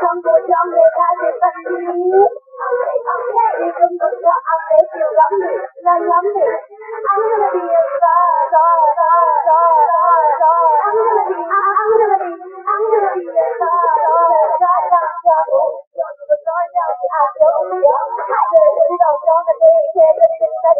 không có cho người ta để tâm trí thì không có cho ông để chịu lắm đi lên lắm đi ăn cái gì đó đó đó đó đó đó ăn cái gì ăn cái gì ăn cái gì đó đó đó đó đó đó đó đó đó